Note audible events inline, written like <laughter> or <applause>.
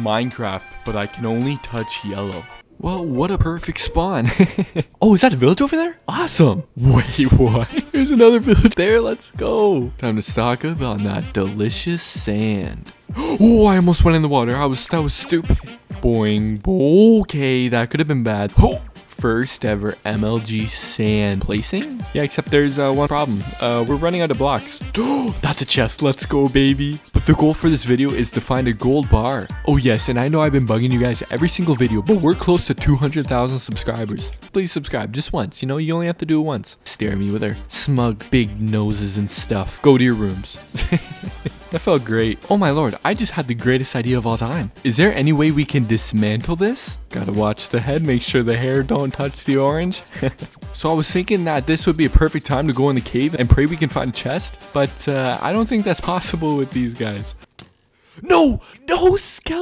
Minecraft, but I can only touch yellow. Well, what a perfect spawn. <laughs> oh, is that a village over there? Awesome. <laughs> Wait, what? There's another village <laughs> there. Let's go. Time to stock up on that delicious sand. <gasps> <gasps> Oh, I almost went in the water. I was, that was stupid. Boing. Okay, that could have been bad. <gasps> Oh, first ever MLG sand placing? Yeah, except there's uh, one problem. Uh, we're running out of blocks. <gasps> That's a chest. Let's go, baby. But the goal for this video is to find a gold bar. Oh, yes, and I know I've been bugging you guys every single video, but we're close to 200,000 subscribers. Please subscribe just once. You know, you only have to do it once. Stare at me with her smug big noses and stuff. Go to your rooms. <laughs> That felt great. Oh my lord, I just had the greatest idea of all time. Is there any way we can dismantle this? Gotta watch the head, make sure the hair don't touch the orange. <laughs> so I was thinking that this would be a perfect time to go in the cave and pray we can find a chest, but uh, I don't think that's possible with these guys. No! No, skeleton!